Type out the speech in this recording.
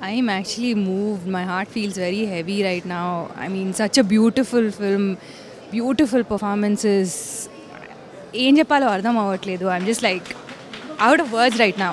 I'm actually moved. My heart feels very heavy right now. I mean, such a beautiful film, beautiful performances. ఏం చెప్పాలో అర్థం అవ్వట్లేదు I'm just like out of words right now